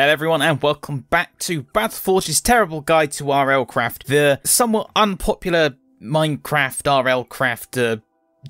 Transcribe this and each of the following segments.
Hello everyone and welcome back to Battleforge's terrible guide to RLcraft, the somewhat unpopular Minecraft RLcraft uh,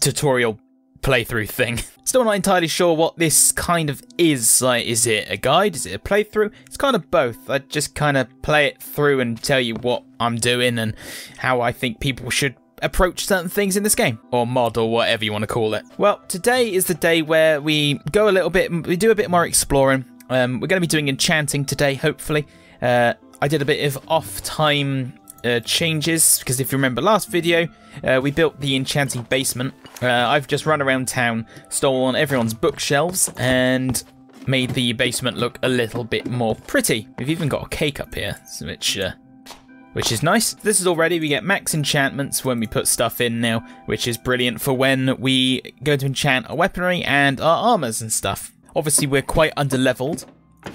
tutorial playthrough thing. Still not entirely sure what this kind of is. Like, is it a guide? Is it a playthrough? It's kind of both. I just kind of play it through and tell you what I'm doing and how I think people should approach certain things in this game, or mod, or whatever you want to call it. Well, today is the day where we go a little bit, we do a bit more exploring. Um, we're going to be doing enchanting today, hopefully. Uh, I did a bit of off-time uh, changes, because if you remember last video, uh, we built the enchanting basement. Uh, I've just run around town, stolen everyone's bookshelves, and made the basement look a little bit more pretty. We've even got a cake up here, which uh, which is nice. This is already, we get max enchantments when we put stuff in now, which is brilliant for when we go to enchant our weaponry and our armors and stuff. Obviously, we're quite under-leveled,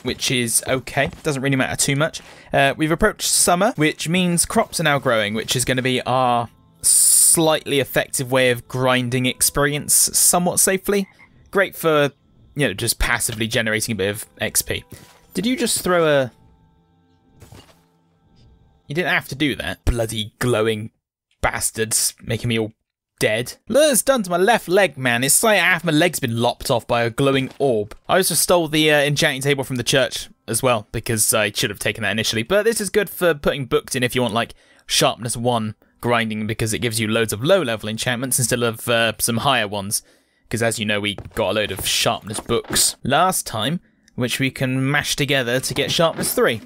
which is okay. Doesn't really matter too much. Uh, we've approached summer, which means crops are now growing, which is going to be our slightly effective way of grinding experience somewhat safely. Great for, you know, just passively generating a bit of XP. Did you just throw a... You didn't have to do that. Bloody glowing bastards making me all dead. Look, it's done to my left leg, man. It's like half my leg's been lopped off by a glowing orb. I also stole the uh, enchanting table from the church as well, because I should have taken that initially. But this is good for putting books in if you want, like, sharpness 1 grinding, because it gives you loads of low-level enchantments instead of uh, some higher ones. Because as you know, we got a load of sharpness books last time, which we can mash together to get sharpness 3,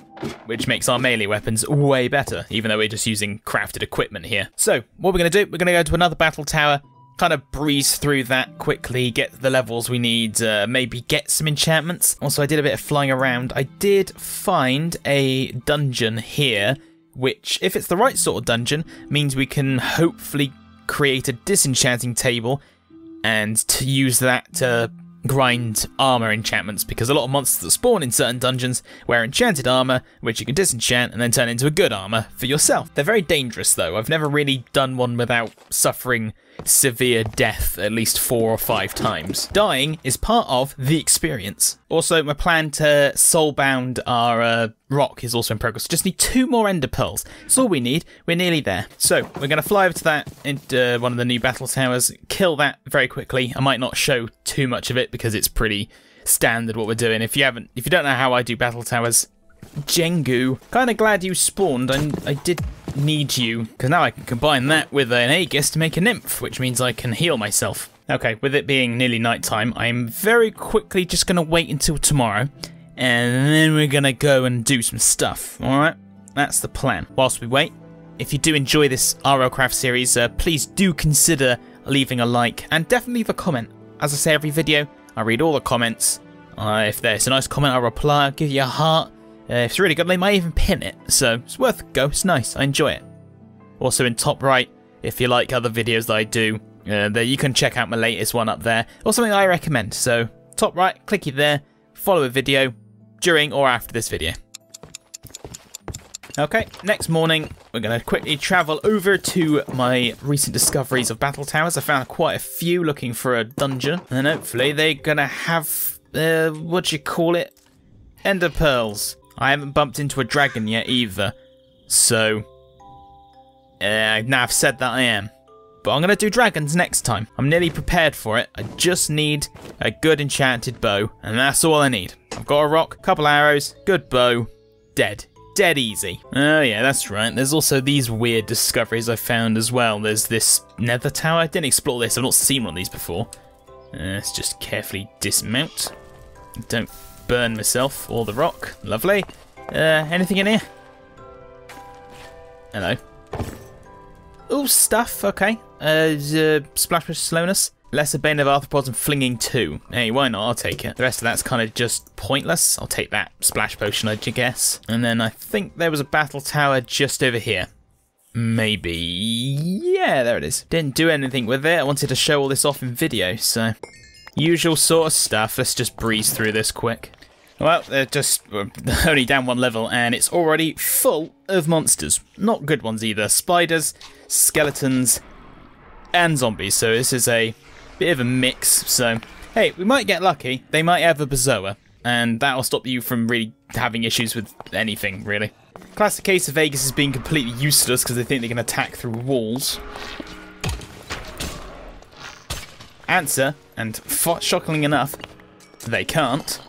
which makes our melee weapons way better, even though we're just using crafted equipment here. So, what we're going to do, we're going to go to another battle tower, kind of breeze through that quickly, get the levels we need, uh, maybe get some enchantments. Also, I did a bit of flying around. I did find a dungeon here, which, if it's the right sort of dungeon, means we can hopefully create a disenchanting table and to use that to grind armor enchantments because a lot of monsters that spawn in certain dungeons wear enchanted armor, which you can disenchant and then turn into a good armor for yourself. They're very dangerous though. I've never really done one without suffering severe death at least four or five times. Dying is part of the experience. Also, my plan to soulbound our uh, rock is also in progress. Just need two more ender pearls. That's all we need. We're nearly there. So we're going to fly over to that in uh, one of the new battle towers, kill that very quickly. I might not show too much of it because it's pretty standard what we're doing. If you haven't, if you don't know how I do battle towers, Jengu. Kind of glad you spawned. I, I did need you, because now I can combine that with an Aegis to make a Nymph, which means I can heal myself. Okay, with it being nearly night time, I'm very quickly just going to wait until tomorrow, and then we're going to go and do some stuff, alright? That's the plan. Whilst we wait, if you do enjoy this RLcraft series, uh, please do consider leaving a like, and definitely leave a comment. As I say every video, I read all the comments. Uh, if there's a nice comment, I'll reply, I'll give you a heart, uh, it's really good, they might even pin it, so it's worth a go. It's nice. I enjoy it. Also in top right, if you like other videos that I do, uh, there you can check out my latest one up there, or something I recommend. So top right, click it there, follow a video during or after this video. Okay, next morning, we're going to quickly travel over to my recent discoveries of battle towers. I found quite a few looking for a dungeon, and hopefully they're going to have, uh, what do you call it? Ender pearls. I haven't bumped into a dragon yet either. So, uh, now I've said that I am. But I'm going to do dragons next time. I'm nearly prepared for it. I just need a good enchanted bow, and that's all I need. I've got a rock, couple arrows, good bow, dead. Dead easy. Oh yeah, that's right. There's also these weird discoveries I found as well. There's this nether tower. I didn't explore this. I've not seen one of these before. Uh, let's just carefully dismount. Don't burn myself or the rock. Lovely. Uh, anything in here? Hello. Oh, stuff. Okay. Uh, uh splash with slowness. Lesser bane of arthropods and flinging two. Hey, why not? I'll take it. The rest of that's kind of just pointless. I'll take that splash potion, I guess. And then I think there was a battle tower just over here. Maybe. Yeah, there it is. Didn't do anything with it. I wanted to show all this off in video, so. Usual sort of stuff. Let's just breeze through this quick. Well, they're just uh, only down one level, and it's already full of monsters. Not good ones either. Spiders, skeletons, and zombies. So this is a bit of a mix. So, hey, we might get lucky. They might have a Berzoa, and that'll stop you from really having issues with anything, really. Classic case of Aegises being completely useless because they think they can attack through walls. Answer, and shockingly enough, they can't.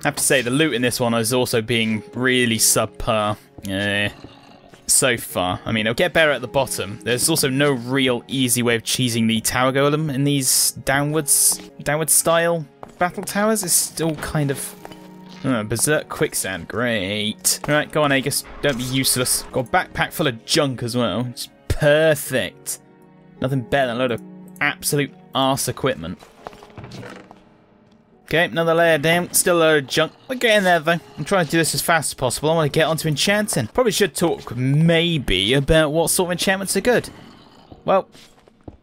I have to say, the loot in this one is also being really subpar. Eh, so far. I mean, it'll get better at the bottom. There's also no real easy way of cheesing the tower golem in these downwards, downward style battle towers. It's still kind of Oh, Berserk Quicksand, great. Alright, go on, Aegis. Don't be useless. Got a backpack full of junk as well. It's perfect. Nothing better than a load of absolute arse equipment. Okay, another layer down. Still a load of junk. We're getting there, though. I'm trying to do this as fast as possible. I want to get onto enchanting. Probably should talk, maybe, about what sort of enchantments are good. Well,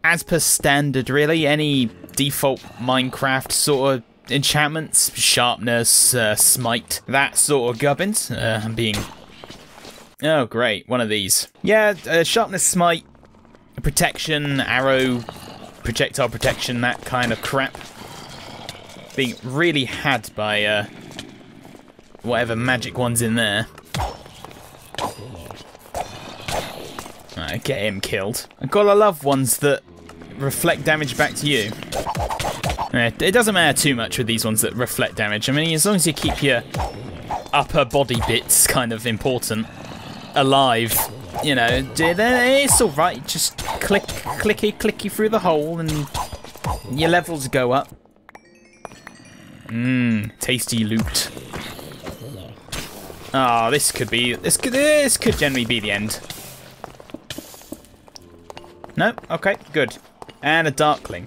as per standard, really, any default Minecraft sort of enchantments, sharpness, uh, smite, that sort of gubbins. Uh, I'm being... Oh, great, one of these. Yeah, uh, sharpness, smite, protection, arrow, projectile protection, that kind of crap. Being really had by uh, whatever magic one's in there. Right, get him killed. I gotta love ones that reflect damage back to you. It doesn't matter too much with these ones that reflect damage. I mean, as long as you keep your upper body bits kind of important alive, you know, it's all right. Just click, clicky, clicky through the hole, and your levels go up. Mmm, tasty loot. Ah, oh, this could be this could this could generally be the end. No, okay, good. And a darkling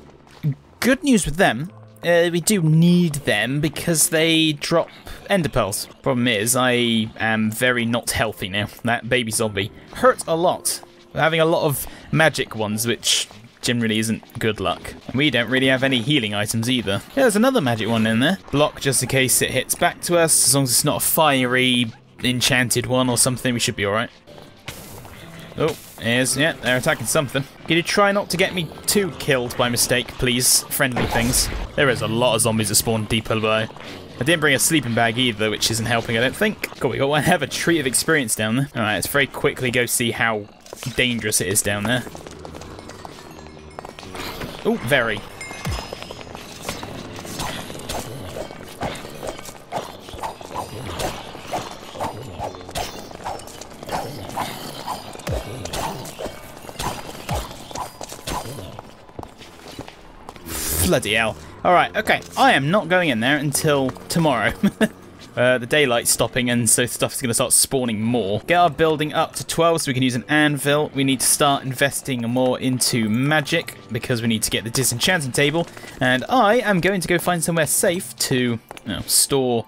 good news with them, uh, we do need them because they drop ender pearls. Problem is, I am very not healthy now. That baby zombie hurt a lot. Having a lot of magic ones, which generally isn't good luck. We don't really have any healing items either. Yeah, there's another magic one in there. Block just in case it hits back to us. As long as it's not a fiery, enchanted one or something, we should be alright. Oh, is, yeah, they're attacking something. Can you try not to get me too killed by mistake, please, friendly things? There is a lot of zombies that spawn deeper below. I didn't bring a sleeping bag either, which isn't helping, I don't think. Cool, we got one have a treat of experience down there. Alright, let's very quickly go see how dangerous it is down there. Oh, very. Bloody hell. Alright, okay. I am not going in there until tomorrow. uh, the daylight's stopping and so stuff's going to start spawning more. Get our building up to 12 so we can use an anvil. We need to start investing more into magic because we need to get the disenchanting table. And I am going to go find somewhere safe to store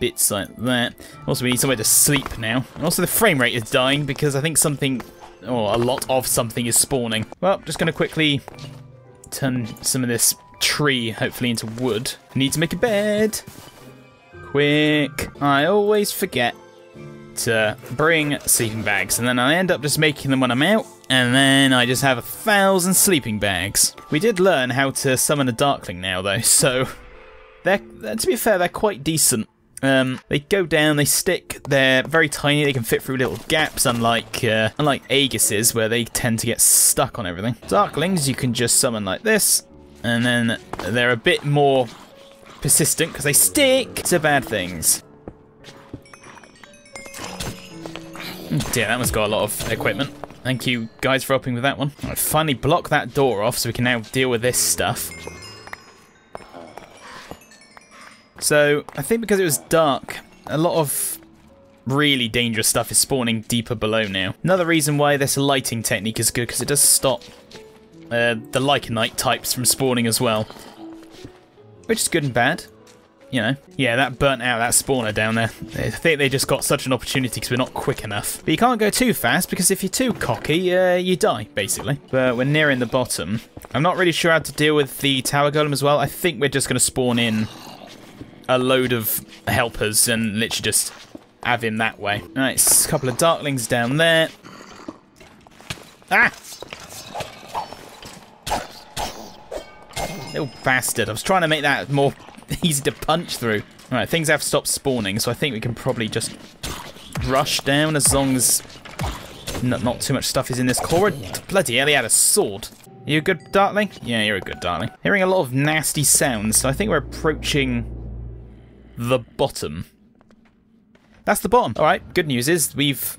bits like that. Also, we need somewhere to sleep now. Also, the frame rate is dying because I think something, or a lot of something is spawning. Well, just going to quickly turn some of this tree, hopefully, into wood. Need to make a bed. Quick. I always forget to bring sleeping bags, and then I end up just making them when I'm out, and then I just have a thousand sleeping bags. We did learn how to summon a Darkling now, though, so they're, to be fair, they're quite decent. Um, they go down, they stick, they're very tiny, they can fit through little gaps, unlike uh, unlike Aegises, where they tend to get stuck on everything. Darklings you can just summon like this, and then they're a bit more persistent because they stick to bad things. Hmm, dear, that one's got a lot of equipment. Thank you guys for helping with that one. I finally block that door off so we can now deal with this stuff. So, I think because it was dark, a lot of really dangerous stuff is spawning deeper below now. Another reason why this lighting technique is good, because it does stop uh, the Lycanite types from spawning as well. Which is good and bad. You know, yeah, that burnt out that spawner down there. I think they just got such an opportunity because we're not quick enough. But you can't go too fast because if you're too cocky, uh, you die, basically. But we're nearing the bottom. I'm not really sure how to deal with the tower golem as well. I think we're just going to spawn in a load of helpers and literally just have him that way. Nice, a couple of darklings down there. Ah! Little bastard. I was trying to make that more easy to punch through. Alright, things have stopped spawning, so I think we can probably just rush down as long as not, not too much stuff is in this core. Bloody hell, he had a sword. You a good darkling? Yeah, you're a good darkling. Hearing a lot of nasty sounds, so I think we're approaching the bottom. That's the bottom. All right, good news is we've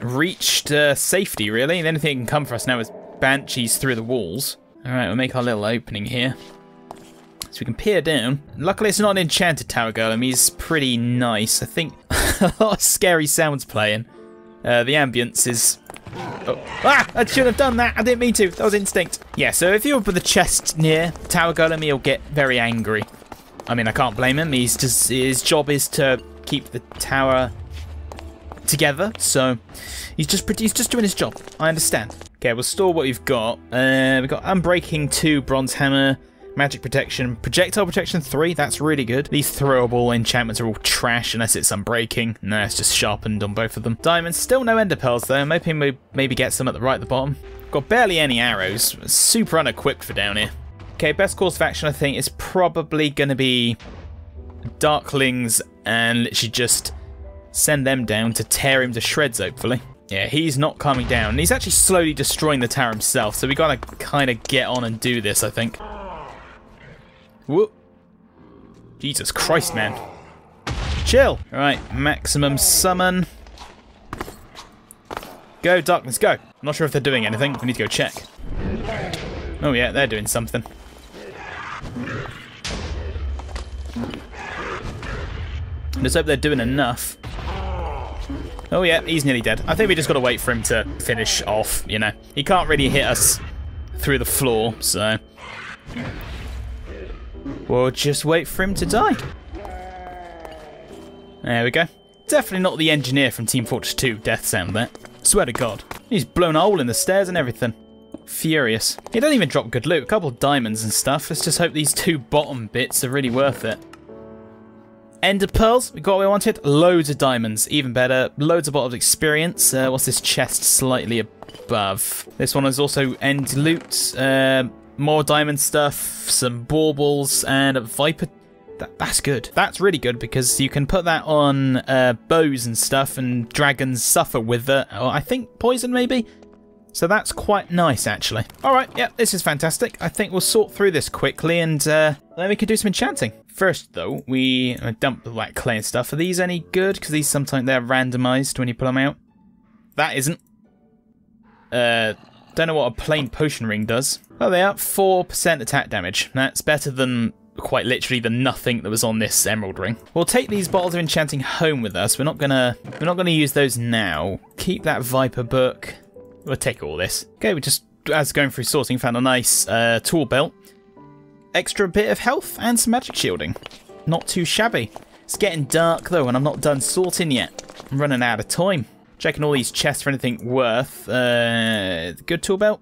reached uh, safety, really. The only thing that can come for us now is banshees through the walls. All right, we'll make our little opening here. So we can peer down. Luckily, it's not an enchanted tower golem. He's pretty nice. I think a lot of scary sounds playing. Uh, the ambience is... Oh. Ah! I should have done that. I didn't mean to. That was instinct. Yeah, so if you put the chest near Tower Golem, he'll get very angry. I mean, I can't blame him. He's just his job is to keep the tower together. So he's just pretty. he's just doing his job. I understand. Okay, we'll store what we've got. Uh, we've got Unbreaking 2, Bronze Hammer, Magic Protection, Projectile Protection 3, that's really good. These throwable enchantments are all trash unless it's Unbreaking. No, it's just sharpened on both of them. Diamonds, still no Ender Pearls though. I'm hoping we maybe get some at the right at the bottom. Got barely any arrows. Super unequipped for down here. Okay, best course of action I think is probably going to be Darklings and literally just send them down to tear him to shreds, hopefully. Yeah, he's not coming down. He's actually slowly destroying the tower himself, so we gotta kind of get on and do this, I think. Whoop. Jesus Christ, man. Chill. All right, maximum summon. Go, darkness, go. I'm not sure if they're doing anything. We need to go check. Oh, yeah, they're doing something. Let's hope they're doing enough. Oh yeah, he's nearly dead. I think we just got to wait for him to finish off, you know. He can't really hit us through the floor, so... We'll just wait for him to die. There we go. Definitely not the engineer from Team Fortress 2 death sound there. Swear to God. He's blown a hole in the stairs and everything. Furious. He don't even drop good loot. A couple of diamonds and stuff. Let's just hope these two bottom bits are really worth it. Ender pearls, we got what we wanted. Loads of diamonds, even better. Loads of bottles of experience. Uh, what's this chest slightly above? This one is also end loot. Uh, more diamond stuff, some baubles, and a viper. That, that's good. That's really good because you can put that on uh, bows and stuff, and dragons suffer with it. Oh, I think poison maybe. So that's quite nice, actually. All right, yeah, this is fantastic. I think we'll sort through this quickly, and uh, then we can do some enchanting. First, though, we dump the black clay and stuff. Are these any good? Because these sometimes they're randomized when you pull them out. That isn't. Uh, don't know what a plain potion ring does. Oh, they are 4% attack damage. That's better than quite literally the nothing that was on this emerald ring. We'll take these bottles of enchanting home with us. We're not gonna we're not gonna use those now. Keep that viper book. We'll take all this. Okay, we just as going through sorting found a nice uh, tool belt. Extra bit of health and some magic shielding. Not too shabby. It's getting dark though, and I'm not done sorting yet. I'm running out of time. Checking all these chests for anything worth. Uh, good tool belt?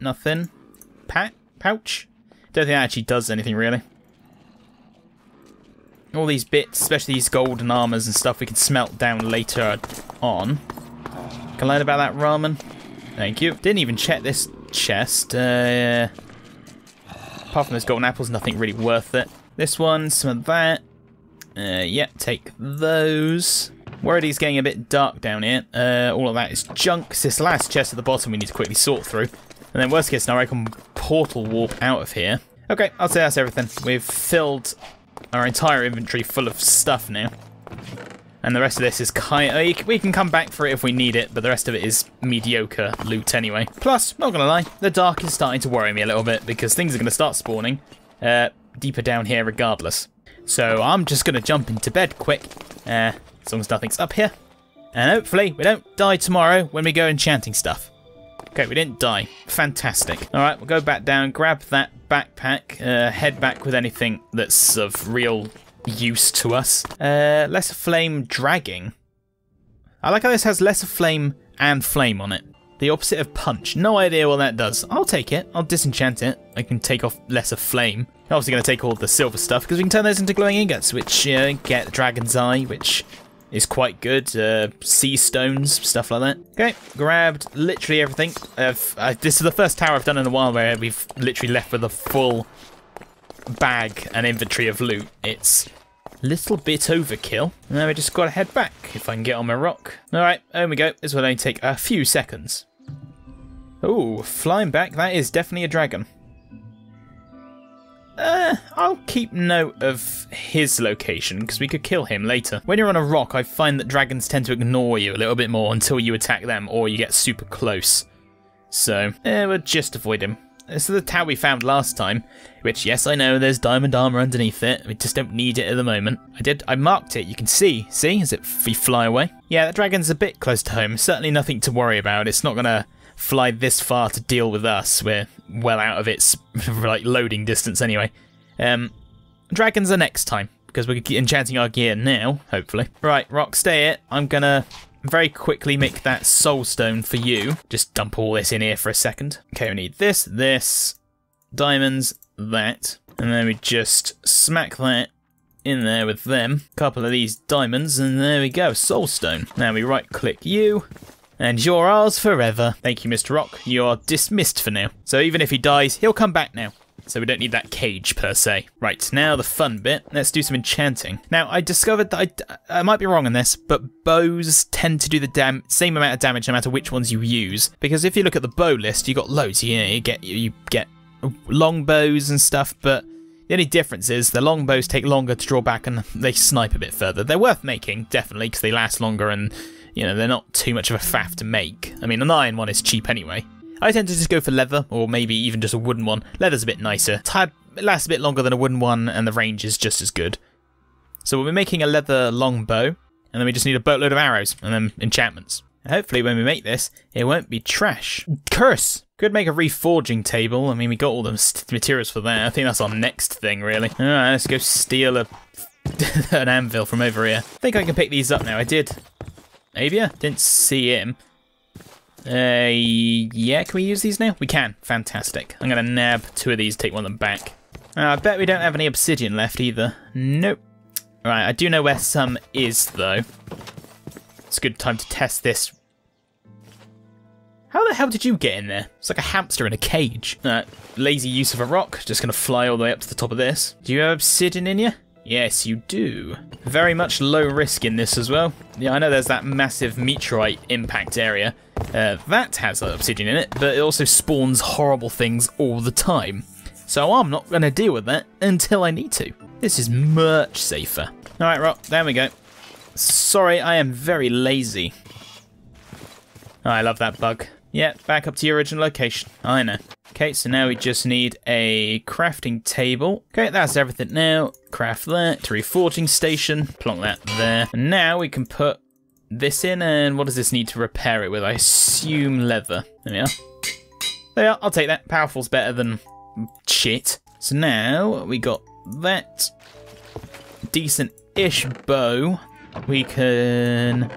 Nothing. Pat pouch? Don't think that actually does anything really. All these bits, especially these golden armors and stuff, we can smelt down later on. Can I learn about that ramen? Thank you. Didn't even check this chest. Uh, apart from those golden apples, nothing really worth it. This one, some of that. Uh, yeah, take those. Worried he's getting a bit dark down here. Uh, all of that is junk. This last chest at the bottom we need to quickly sort through. And then worst case scenario, I can portal warp out of here. Okay, I'll say that's everything. We've filled our entire inventory full of stuff now. And the rest of this is kind of, we can come back for it if we need it, but the rest of it is mediocre loot anyway. Plus, not gonna lie, the dark is starting to worry me a little bit because things are gonna start spawning uh, deeper down here regardless. So I'm just gonna jump into bed quick, uh, as long as nothing's up here. And hopefully we don't die tomorrow when we go enchanting stuff. Okay, we didn't die. Fantastic. All right, we'll go back down, grab that backpack, uh, head back with anything that's of real use to us. Uh, lesser flame dragging. I like how this has lesser flame and flame on it. The opposite of punch. No idea what that does. I'll take it. I'll disenchant it. I can take off lesser flame. Obviously going to take all the silver stuff because we can turn those into glowing ingots, which uh, get Dragon's Eye, which is quite good. Uh, sea stones, stuff like that. Okay, grabbed literally everything. This is the first tower I've done in a while where we've literally left with a full bag and inventory of loot. It's a Little bit overkill. Now we just gotta head back if I can get on my rock. Alright, home we go. This will only take a few seconds. Oh, flying back, that is definitely a dragon. Uh, I'll keep note of his location because we could kill him later. When you're on a rock, I find that dragons tend to ignore you a little bit more until you attack them or you get super close. So, eh, we'll just avoid him. This is the tower we found last time, which, yes, I know there's diamond armor underneath it. We just don't need it at the moment. I did, I marked it. You can see, see, as it we fly away. Yeah, that dragon's a bit close to home. Certainly nothing to worry about. It's not gonna fly this far to deal with us. We're well out of its like loading distance anyway. Um, dragons are next time because we're enchanting our gear now, hopefully. Right, Rock, stay it. I'm gonna very quickly make that soul stone for you. Just dump all this in here for a second. Okay, we need this, this, diamonds, that, and then we just smack that in there with them. Couple of these diamonds, and there we go, soul stone. Now we right click you, and you're ours forever. Thank you, Mr. Rock. You are dismissed for now. So even if he dies, he'll come back now. So we don't need that cage per se. Right, now the fun bit. Let's do some enchanting. Now, I discovered that I, I might be wrong on this, but bows tend to do the same amount of damage no matter which ones you use. Because if you look at the bow list, you got loads. You, know, you get you get long bows and stuff, but the only difference is the long bows take longer to draw back and they snipe a bit further. They're worth making, definitely, because they last longer and you know, they're not too much of a faff to make. I mean, an iron one is cheap anyway. I tend to just go for leather, or maybe even just a wooden one. Leather's a bit nicer. it lasts a bit longer than a wooden one, and the range is just as good. So we're making a leather longbow, and then we just need a boatload of arrows, and then enchantments. Hopefully when we make this, it won't be trash. Curse! Could make a reforging table. I mean, we got all the materials for that. I think that's our next thing, really. Alright, let's go steal a an anvil from over here. I think I can pick these up now. I did Avia? Didn't see him. Uh, yeah, can we use these now? We can. Fantastic. I'm going to nab two of these, take one of them back. Uh, I bet we don't have any obsidian left either. Nope. Right, I do know where some is, though. It's a good time to test this. How the hell did you get in there? It's like a hamster in a cage. Uh, lazy use of a rock. Just going to fly all the way up to the top of this. Do you have obsidian in you? Yes, you do. Very much low risk in this as well. Yeah, I know there's that massive meteorite impact area. Uh, that has obsidian in it, but it also spawns horrible things all the time. So I'm not going to deal with that until I need to. This is much safer. Alright, Rock, there we go. Sorry, I am very lazy. Oh, I love that bug. Yeah, back up to your original location. I know. Okay, so now we just need a crafting table. Okay, that's everything now. Craft that. To reforging station. Plonk that there. And now we can put this in, and what does this need to repair it with? I assume leather. There we are. There we are. I'll take that. Powerful's better than shit. So now we got that decent-ish bow. We can...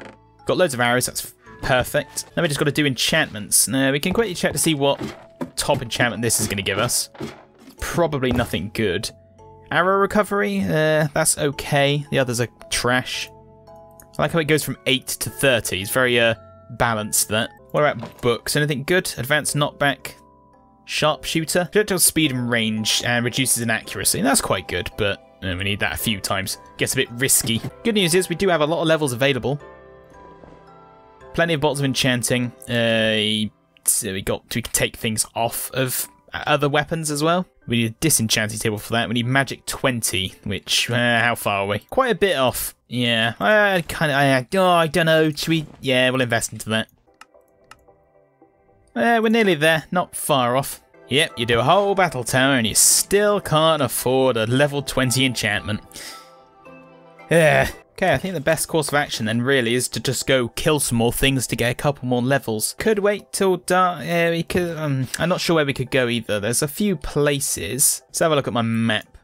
Got loads of arrows. That's perfect. Now we just got to do enchantments. Now we can quickly check to see what top enchantment this is going to give us. Probably nothing good. Arrow recovery, uh, that's okay. The others are trash. I like how it goes from 8 to 30. It's very uh, balanced, that. What about books? Anything good? Advanced knockback? Sharpshooter? Projectile speed and range and reduces inaccuracy. That's quite good, but uh, we need that a few times. Gets a bit risky. Good news is we do have a lot of levels available. Plenty of bottles of enchanting. Uh, so we got to take things off of other weapons as well. We need a disenchanting table for that. We need magic 20, which, uh, how far are we? Quite a bit off. Yeah, I kind of, I, oh, I don't know. Should we? Yeah, we'll invest into that. Uh, we're nearly there, not far off. Yep, you do a whole battle tower and you still can't afford a level 20 enchantment. Yeah, Okay, I think the best course of action then really is to just go kill some more things to get a couple more levels. Could wait till dark. Yeah, we could. Um, I'm not sure where we could go either. There's a few places. Let's have a look at my map.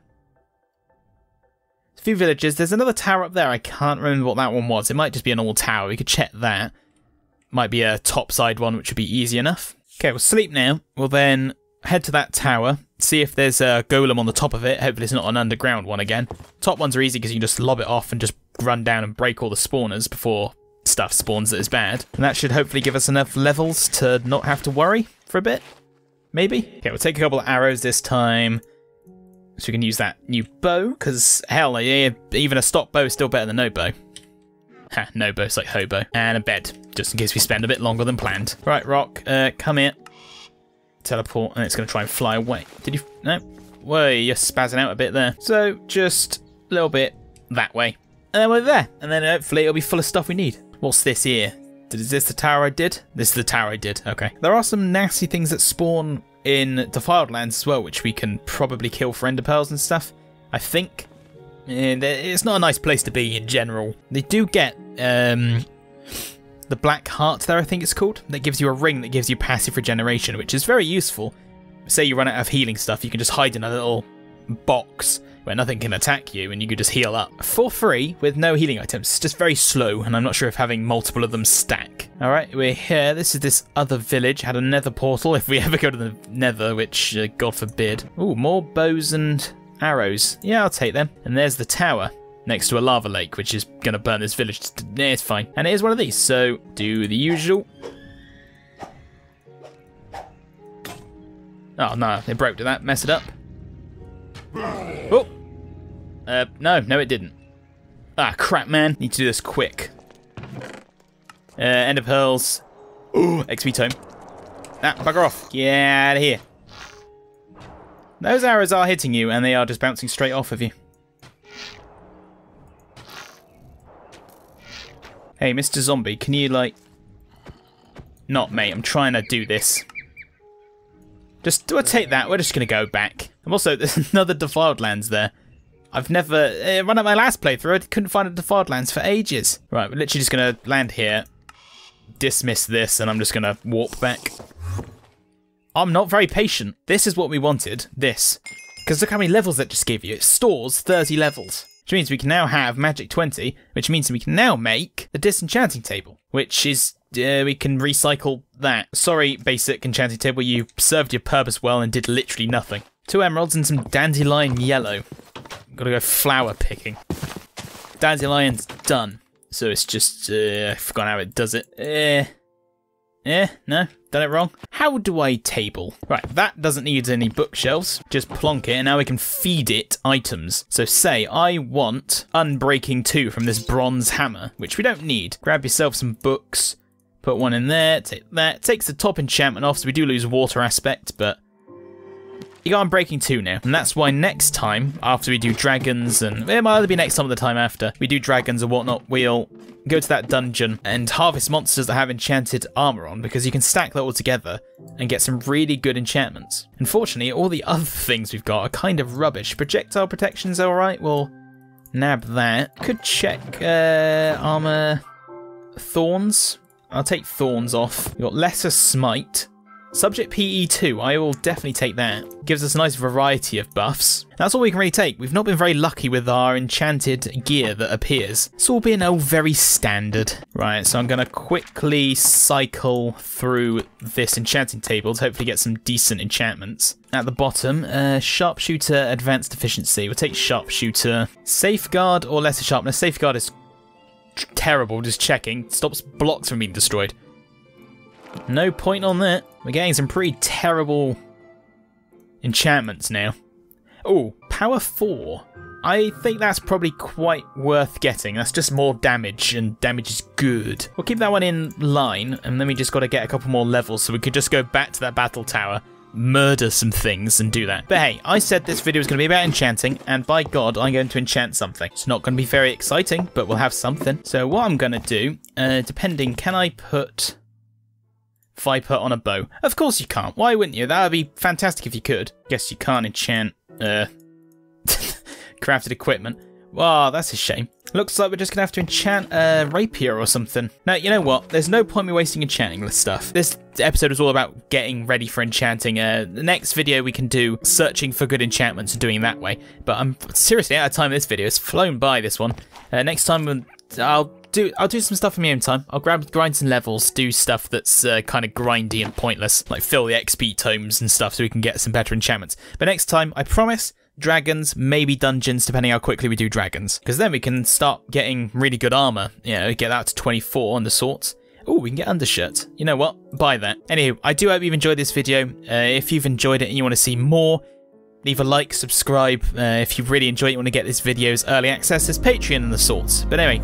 A few villages. There's another tower up there. I can't remember what that one was. It might just be an old tower. We could check that. Might be a topside one, which would be easy enough. Okay, we'll sleep now. We'll then head to that tower, see if there's a golem on the top of it. Hopefully it's not an underground one again. Top ones are easy because you can just lob it off and just run down and break all the spawners before stuff spawns that is bad. And that should hopefully give us enough levels to not have to worry for a bit. Maybe? Okay, we'll take a couple of arrows this time. So we can use that new bow, because hell, even a stock bow is still better than no bow. Ha, no bow's like hobo. And a bed, just in case we spend a bit longer than planned. Right, Rock, uh, come here. Teleport, and it's going to try and fly away. Did you... No. Whoa, you're spazzing out a bit there. So, just a little bit that way. And then we're there. And then hopefully it'll be full of stuff we need. What's this here? Is this the tower I did? This is the tower I did. Okay. There are some nasty things that spawn in Defiled Lands as well, which we can probably kill for ender pearls and stuff. I think. And it's not a nice place to be in general. They do get um, the Black Heart there, I think it's called. That gives you a ring that gives you passive regeneration, which is very useful. Say you run out of healing stuff, you can just hide in a little box where nothing can attack you and you can just heal up. For free, with no healing items. It's just very slow, and I'm not sure if having multiple of them stack. Alright, we're here. This is this other village. Had a nether portal if we ever go to the nether, which, uh, God forbid. Ooh, more bows and arrows. Yeah, I'll take them. And there's the tower next to a lava lake, which is going to burn this village. It's fine. And it is one of these, so do the usual. Oh, no, it broke. Did that mess it up? Oh! Uh, no, no it didn't. Ah, crap, man. Need to do this quick. Uh, ender pearls. Ooh, XP tome. Ah, bugger off. Get out of here. Those arrows are hitting you, and they are just bouncing straight off of you. Hey, Mr. Zombie, can you, like... Not, mate, I'm trying to do this. Just do I take that? We're just going to go back. I'm also, there's another Defiled Lands there. I've never, uh, run up my last playthrough, I couldn't find a Defiled Lands for ages. Right, we're literally just going to land here, dismiss this, and I'm just going to warp back. I'm not very patient. This is what we wanted, this. Because look how many levels that just gave you. It stores 30 levels. Which means we can now have Magic 20, which means we can now make the Disenchanting Table, which is uh, we can recycle that. Sorry, basic enchanting table, you served your purpose well and did literally nothing. Two emeralds and some dandelion yellow. Gotta go flower picking. Dandelion's done. So it's just, uh, I forgot how it does it. Eh. Eh, no, done it wrong. How do I table? Right, that doesn't need any bookshelves. Just plonk it, and now we can feed it items. So say I want Unbreaking 2 from this bronze hammer, which we don't need. Grab yourself some books, put one in there, take that. Takes the top enchantment off, so we do lose water aspect, but you got Unbreaking 2 now. And that's why next time, after we do dragons, and it might either be next time or the time after, we do dragons and whatnot, we'll go to that dungeon and harvest monsters that have enchanted armor on, because you can stack that all together and get some really good enchantments. Unfortunately, all the other things we've got are kind of rubbish. Projectile protection's alright, we'll nab that. Could check uh, armor thorns. I'll take thorns off. We've got lesser smite, Subject PE2, I will definitely take that. Gives us a nice variety of buffs. That's all we can really take. We've not been very lucky with our enchanted gear that appears. It's all been all very standard. Right, so I'm going to quickly cycle through this enchanting table to hopefully get some decent enchantments. At the bottom, uh, Sharpshooter Advanced Efficiency. We'll take Sharpshooter. Safeguard or Lesser Sharpness. Safeguard is terrible, just checking. Stops blocks from being destroyed. No point on that. We're getting some pretty terrible enchantments now. Oh, power 4. I think that's probably quite worth getting. That's just more damage, and damage is good. We'll keep that one in line, and then we just got to get a couple more levels, so we could just go back to that battle tower, murder some things, and do that. But hey, I said this video was going to be about enchanting, and by God, I'm going to enchant something. It's not going to be very exciting, but we'll have something. So what I'm going to do, uh, depending, can I put Viper on a bow. Of course you can't. Why wouldn't you? That would be fantastic if you could. Guess you can't enchant uh, crafted equipment. Wow, that's a shame. Looks like we're just to have to enchant a rapier or something. Now, you know what? There's no point me wasting enchanting this stuff. This episode is all about getting ready for enchanting. Uh, the next video we can do searching for good enchantments and doing that way. But I'm seriously out of time this video. It's flown by, this one. Uh, next time I'll do I'll do some stuff in my own time. I'll grab grind some levels, do stuff that's uh, kind of grindy and pointless, like fill the XP tomes and stuff, so we can get some better enchantments. But next time, I promise, dragons, maybe dungeons, depending how quickly we do dragons, because then we can start getting really good armor. You know, get that to 24 on the sorts. Oh, we can get undershirt. You know what? Buy that. Anywho, I do hope you've enjoyed this video. Uh, if you've enjoyed it and you want to see more, leave a like, subscribe. Uh, if you really enjoyed, it, you want to get this videos early access, there's Patreon and the sorts. But anyway,